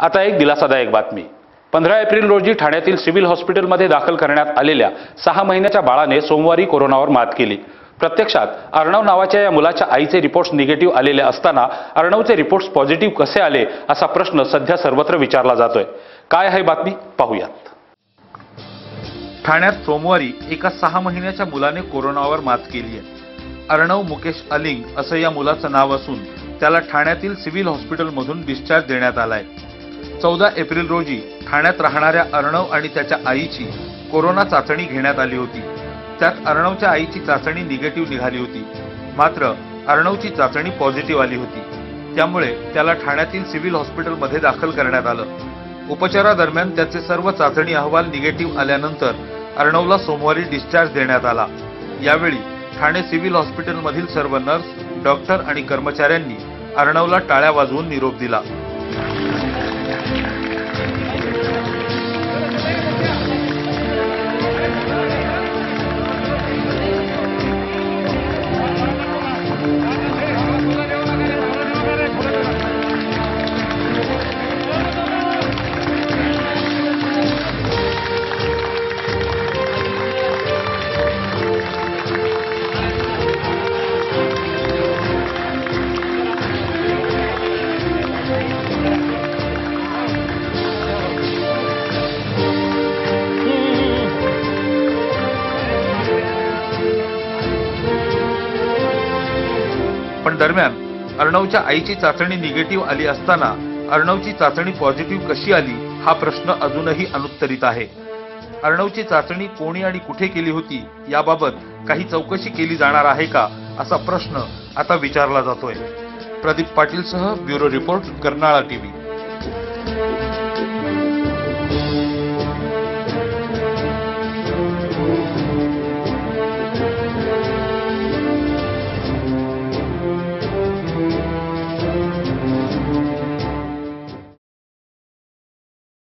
आता एक दिलासादायक बातमी. पंधरा एप्रिल रोजी ठाण्यातील सिव्हिल हॉस्पिटलमध्ये दाखल करण्यात आलेल्या सहा महिन्याच्या बाळाने सोमवारी कोरोनावर मात केली. प्रत्यक्षात अर्णव नावाच्या या मुलाच्या आईचे रिपोर्ट्स निगेटिव्ह आलेले असताना अर्णवचे रिपोर्ट्स पॉझिटिव्ह कसे आले असा प्रश्न सध्या सर्वत्र विचारला जातोय. काय आहे बातमी? पाहूयात. ठाण्यात सोमवारी एका सहा महिन्याच्या मुलाने कोरोनावर मात केली आहे. अर्णव मुकेश अलिंग असं या मुलाचं नाव असून त्याला ठाण्यातील सिव्हिल हॉस्पिटलमधून डिस्चार्ज देण्यात आलाय. चौदा एप्रिल रोजी ठाण्यात राहणाऱ्या अर्णव आणि त्याच्या आईची कोरोना चाचणी घेण्यात आली होती. त्यात अर्णवच्या आईची चाचणी निगेटिव्ह निघाली होती. मात्र अर्णवची चाचणी पॉझिटिव्ह आली होती. त्यामुळे त्याला ठाण्यातील सिव्हिल हॉस्पिटलमध्ये दाखल करण्यात आलं. उपचारादरम्यान त्याचे सर्व चाचणी अहवाल निगेटिव्ह आल्यानंतर अर्णवला सोमवारी डिस्चार्ज देण्यात आला. यावेळी ठाणे सिव्हिल हॉस्पिटलमधील सर्व नर्स डॉक्टर आणि कर्मचाऱ्यांनी अर्णवला टाळ्या वाजवून निरोप दिला. Thank you. दरम्यान अर्णवच्या आईची चाचणी निगेटिव्ह आली असताना अर्णवची चाचणी पॉझिटिव्ह कशी आली हा प्रश्न अजूनही अनुत्तरित आहे. अर्णवची चाचणी कोणी आणि कुठे केली होती याबाबत काही चौकशी केली जाणार आहे का असा प्रश्न आता विचारला जातोय. प्रदीप पाटील सह ब्युरो रिपोर्ट कर्नाळा टीव्ही.